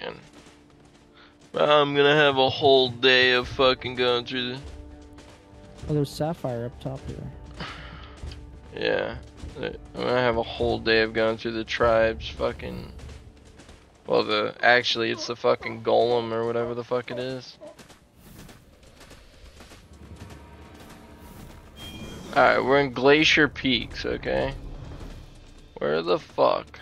again. I'm gonna have a whole day of fucking going through the. Oh, there's sapphire up top here. Yeah. I'm gonna have a whole day of going through the tribes fucking. Well, the. Actually, it's the fucking golem or whatever the fuck it is. Alright, we're in Glacier Peaks, okay? Where the fuck?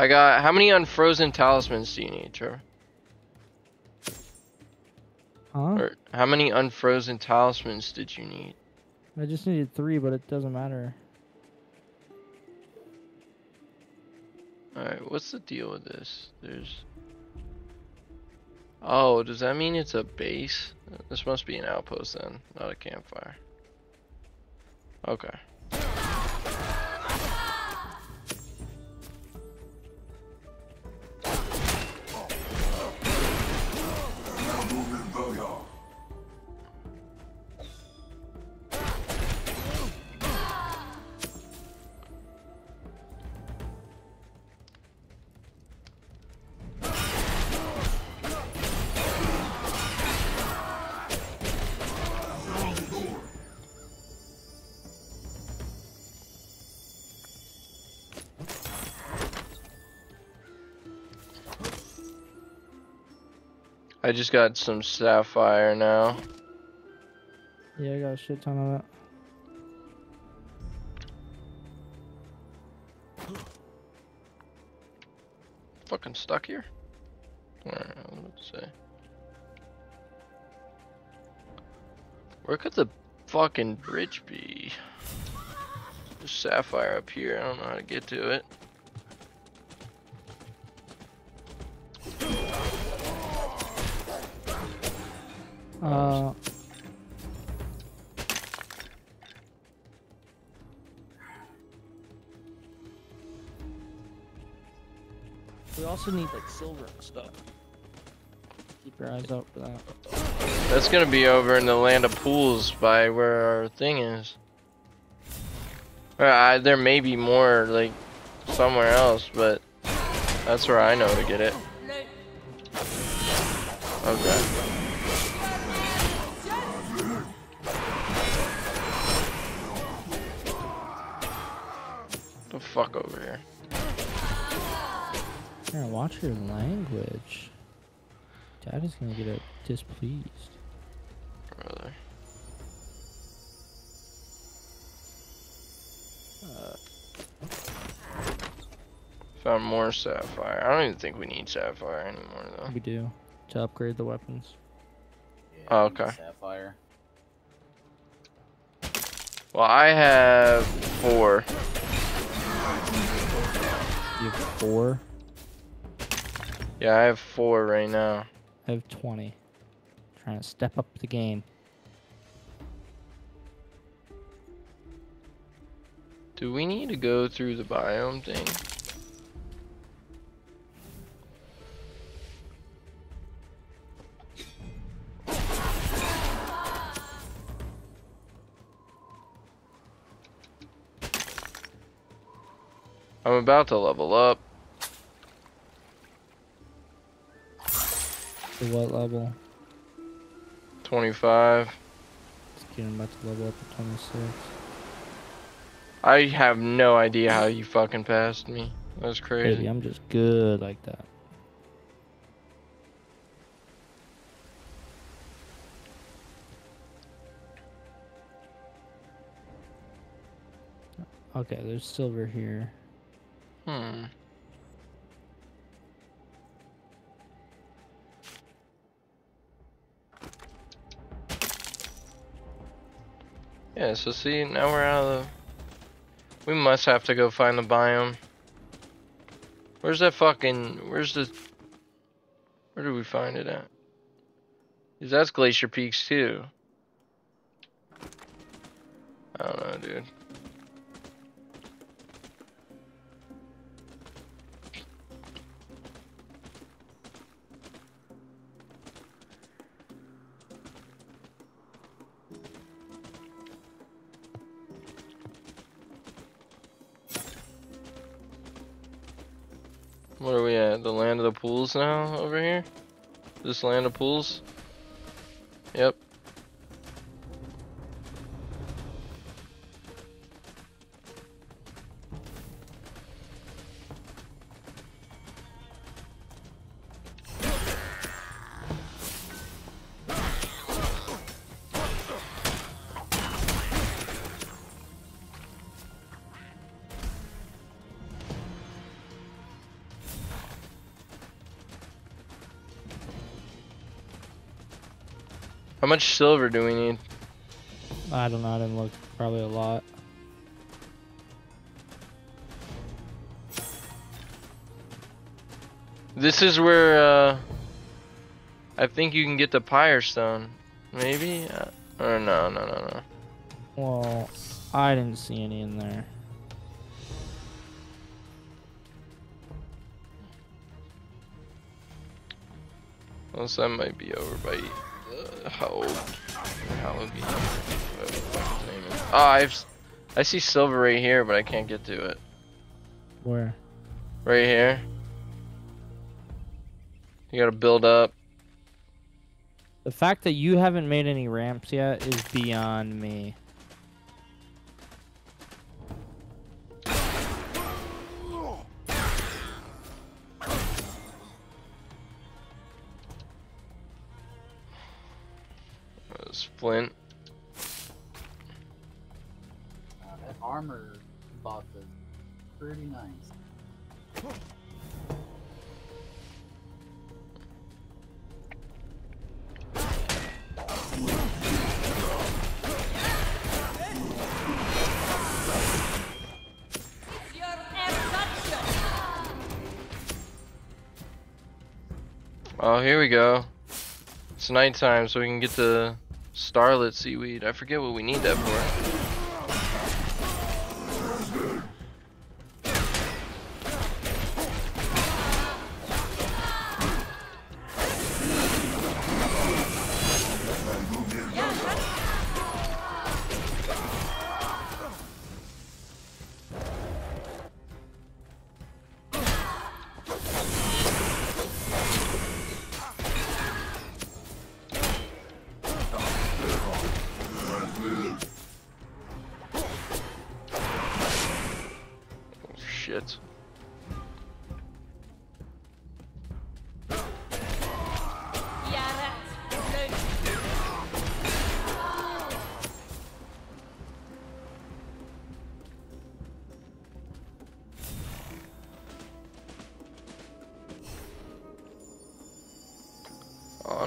I got, how many unfrozen talismans do you need, Trevor? Huh? Or how many unfrozen talismans did you need? I just needed three, but it doesn't matter. Alright, what's the deal with this? There's... Oh, does that mean it's a base? This must be an outpost then, not a campfire. Okay. welcome. I just got some sapphire now. Yeah, I got a shit ton of that. Fucking stuck here? Alright, let's see. Where could the fucking bridge be? There's sapphire up here, I don't know how to get to it. Uh, we also need like silver and stuff. Keep your eyes out for that. That's gonna be over in the land of pools by where our thing is. Or, I, there may be more, like, somewhere else, but that's where I know to get it. Okay. Watch your language. Daddy's gonna get it displeased. Brother. Uh. Found more sapphire. I don't even think we need sapphire anymore though. We do to upgrade the weapons. Yeah, Oh, okay. Sapphire. Well, I have four. You have four. Yeah, I have four right now. I have twenty. Trying to step up the game. Do we need to go through the biome thing? I'm about to level up. To what level? 25. It's getting about to level up to twenty-six. I have no idea how you fucking passed me. That's crazy. Baby, I'm just good like that. Okay, there's silver here. Hmm. Yeah, so see, now we're out of the... We must have to go find the biome. Where's that fucking... Where's the... Where do we find it at? 'Cause that's Glacier Peaks too. I don't know, dude. The land of the pools now over here? This land of pools? Much silver do we need? I don't know. I didn't look. Probably a lot. This is where uh, I think you can get the Pyre Stone. Maybe? Uh, or no, no, no, no. Well, I didn't see any in there. Unless that might be over by uh, how old? Halloween. whatever the fuck his name is. Oh, I've, s- I see silver right here, but I can't get to it. Where? Right here. You gotta build up. The fact that you haven't made any ramps yet is beyond me. Splint. Uh, that armor buff is pretty nice. Oh, here we go. It's nighttime, so we can get the starlit seaweed. I forget what we need that for.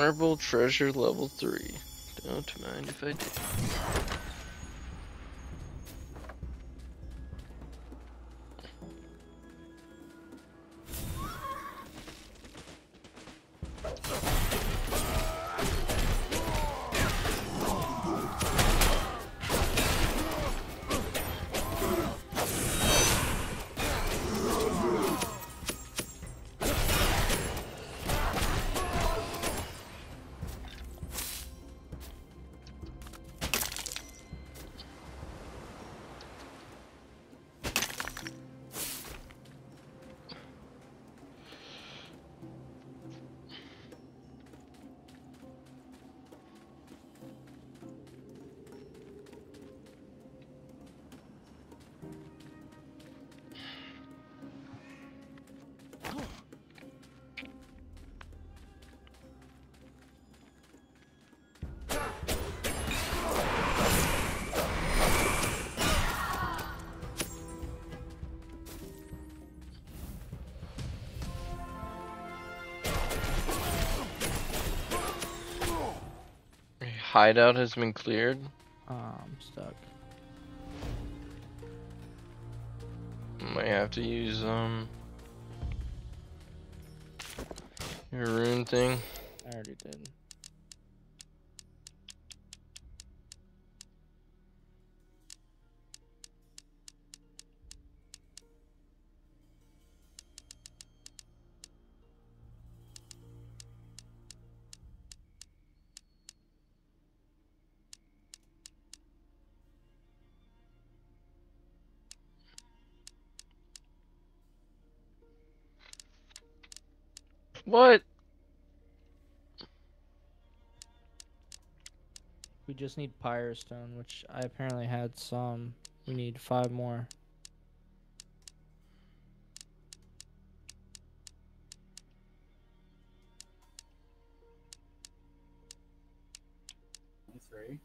Honorable treasure level 3. Don't mind if I do. Hideout has been cleared. Oh, I'm stuck. Might have to use um your rune thing. I already did. What? We just need Pyre Stone, which I apparently had some. We need five more. Three.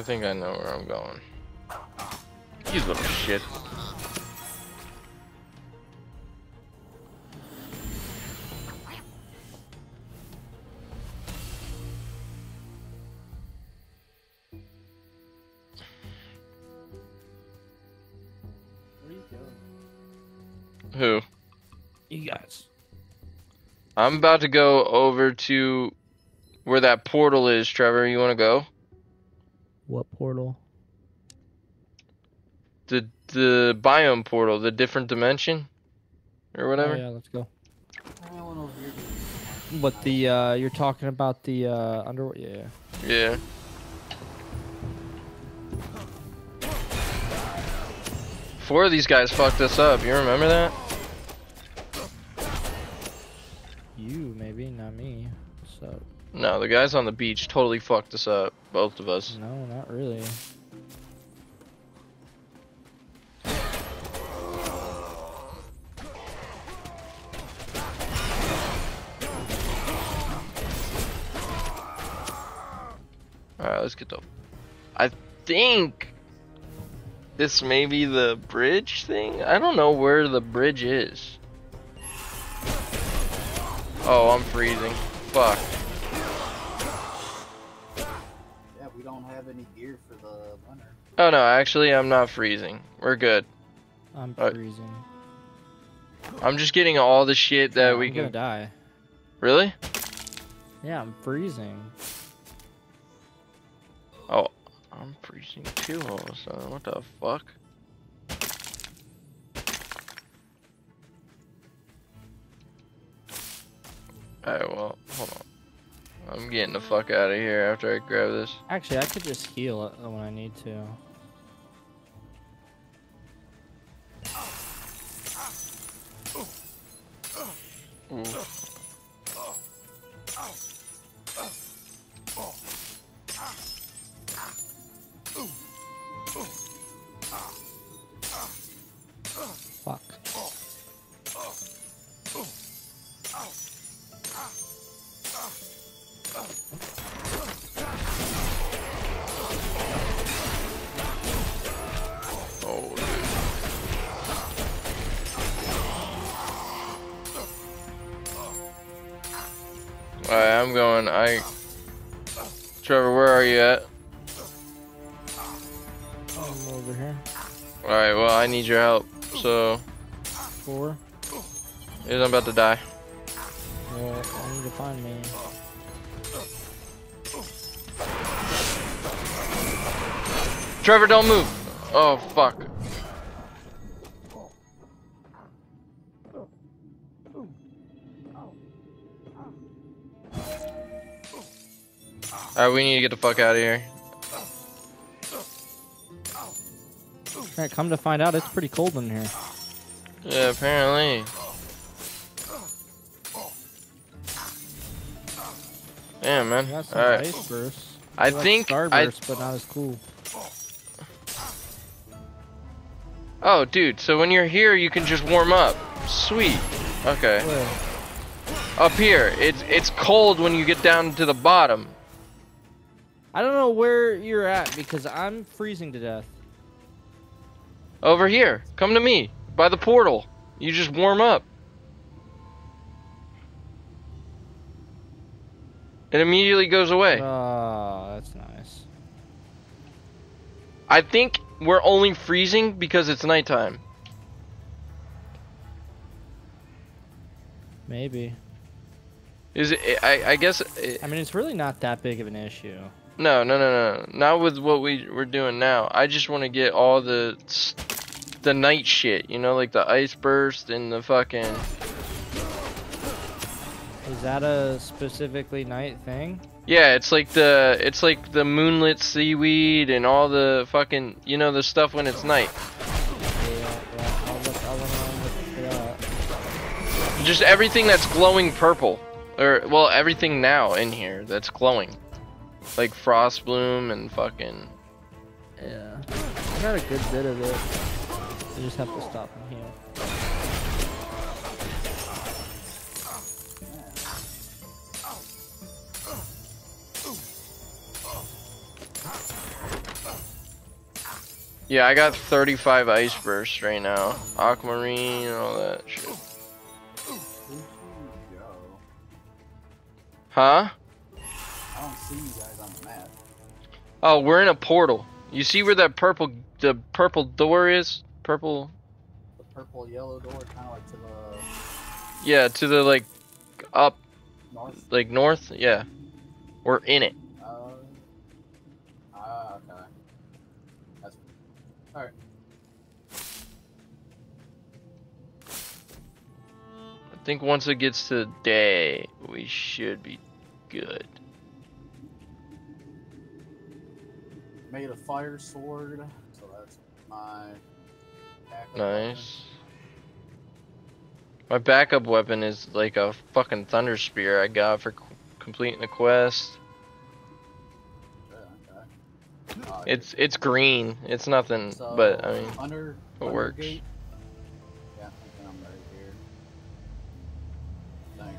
I think I know where I'm going. You little shit. Where are you going? Who? You guys. I'm about to go over to where that portal is, Trevor. You want to go? What portal? The the biome portal, the different dimension, or whatever. Oh, yeah, let's go. I went over here to What the uh you're talking about the uh under yeah. Yeah. Four of these guys fucked us up. You remember that? You maybe, not me. So No, the guys on the beach totally fucked us up. Both of us. no, not really. Alright, let's get the. I think this may be the bridge thing. I don't know where the bridge is. Oh, I'm freezing. Fuck. Any gear for the winter. Oh no, actually, I'm not freezing. We're good. I'm Uh, freezing. I'm just getting all the shit that Yeah, we I'm gonna can. die. Really? Yeah, I'm freezing. Oh, I'm freezing too all of a sudden. What the fuck? Alright, well, hold on. I'm getting the fuck out of here after I grab this. Actually, I could just heal it when I need to. I'm going. I. Trevor, where are you at? I'm over here. Alright, well, I need your help. So, Four. I'm about to die. Well, I need to find me. Trevor, don't move! Oh, fuck. Alright, we need to get the fuck out of here. Alright, come to find out, it's pretty cold in here. Yeah, apparently. Yeah, man. We got some Alright. I got think I. Starburst, but not as cool. Oh, dude. So when you're here, you can just warm up. Sweet. Okay. Where? Up here, it's it's cold when you get down to the bottom. I don't know where you're at because I'm freezing to death. Over here, come to me by the portal. You just warm up. It immediately goes away. Oh, that's nice. I think we're only freezing because it's nighttime. Maybe. Is it? I I guess. It, I mean, it's really not that big of an issue. No, no, no, no. Not with what we we're doing now. I just want to get all the the night shit. You know, like the ice burst and the fucking. Is that a specifically night thing? Yeah, it's like the it's like the moonlit seaweed and all the fucking you know the stuff when it's night. Yeah, yeah. I'll look I'll look for that. Just everything that's glowing purple. Or well, everything now in here that's glowing. Like frost bloom and fucking Yeah. I got a good bit of it. I just have to stop and heal. Yeah, I got 35 ice bursts right now. Aquamarine and all that shit. Where'd you go? Huh? I don't see you guys on the map. Oh, we're in a portal. You see where that purple the purple door is? Purple The purple yellow door, kind of like to the Yeah, to the like up north. like north. Yeah. We're in it. Uh, ah, okay. That's all right. I think once it gets to the day, we should be good. Made a fire sword, so that's my. backup Nice. My backup weapon is like a fucking thunder spear I got for completing the quest. weapon. Okay. Uh, It's it's green. It's nothing, so, but I mean, under, it under works. Gate. Yeah, I think I'm right here. Thank.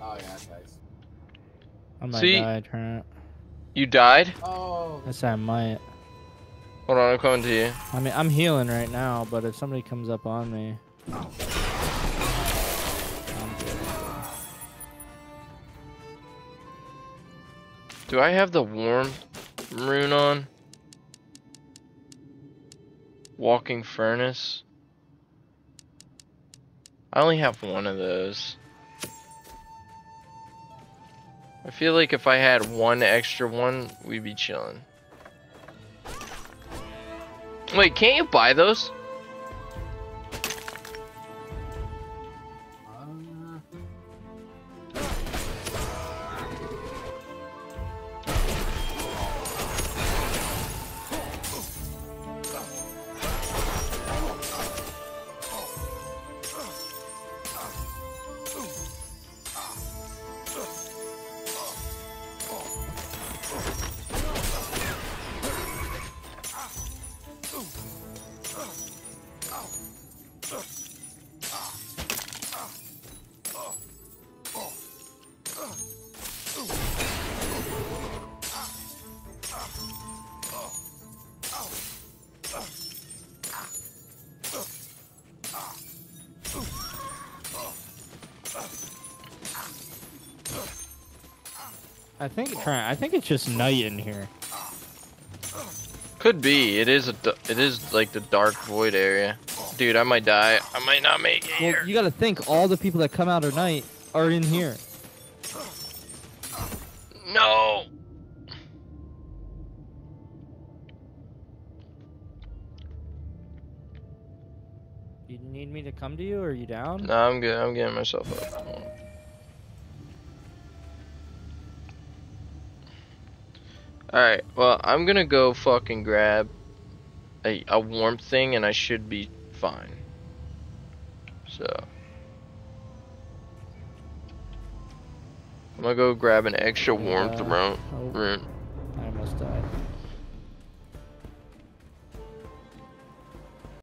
Oh yeah, guys. I might See? die, Trent. you died. Oh, I said I might. Hold on, I'm coming to you. I mean, I'm healing right now, but if somebody comes up on me, I'm good. Do I have the warm rune on? Walking furnace. I only have one of those. I feel like if I had one extra one, we'd be chilling. Wait, can't you buy those? I think Trent. I think it's just night in here. Could be. It is a. It is like the dark void area. Dude, I might die. I might not make it Well, here. you got to think all the people that come out at night are in here. No. You need me to come to you, or are you down? No, I'm good. I'm getting myself up. Alright, well, I'm gonna go fucking grab a, a warm thing and I should be fine. So. I'm gonna go grab an extra warmth uh, throat. Oh, I almost died.